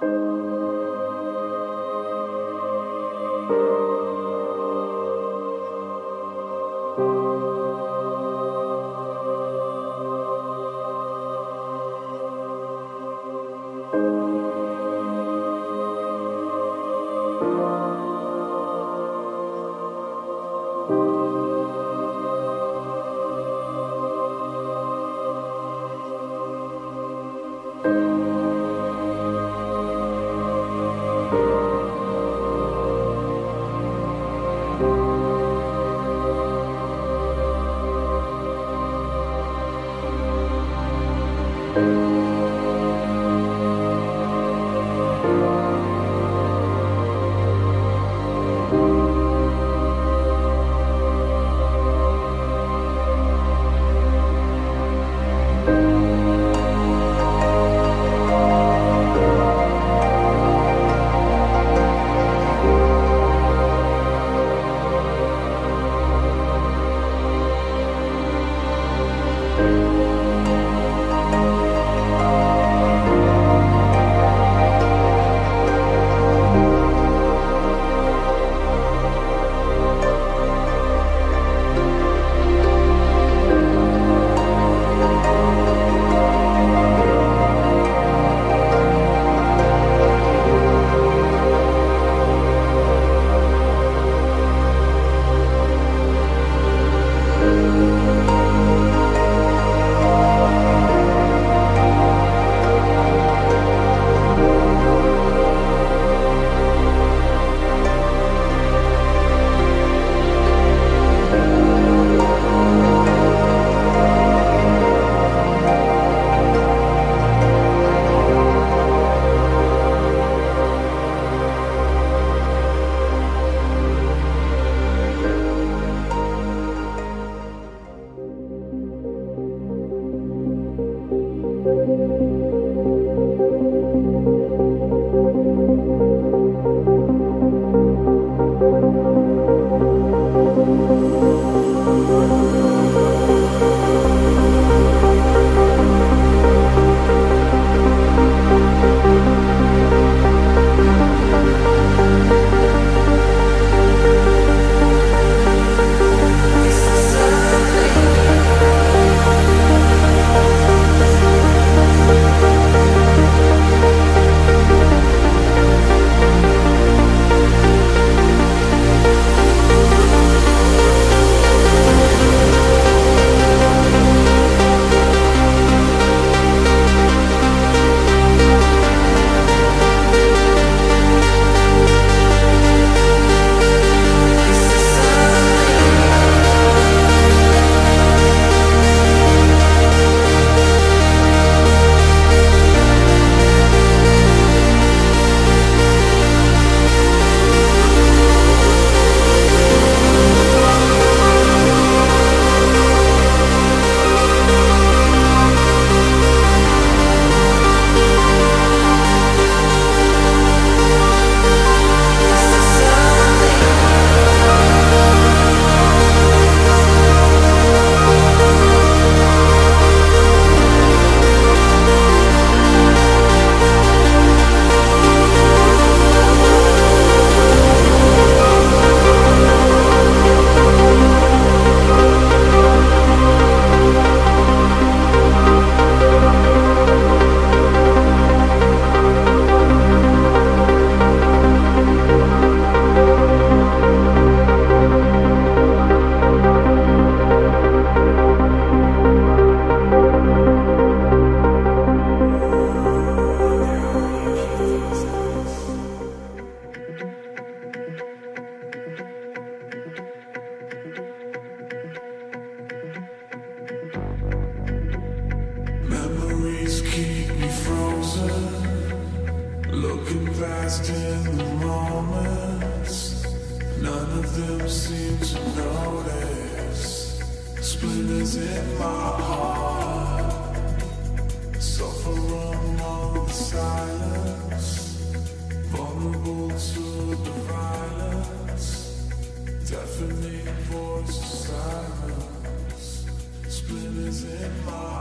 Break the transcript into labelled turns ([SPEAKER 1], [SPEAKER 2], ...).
[SPEAKER 1] you. Looking past in the moments, none of them seem to notice. Splinters in my heart, suffer all the silence, vulnerable to the violence, deafening voice of silence. Splinters in my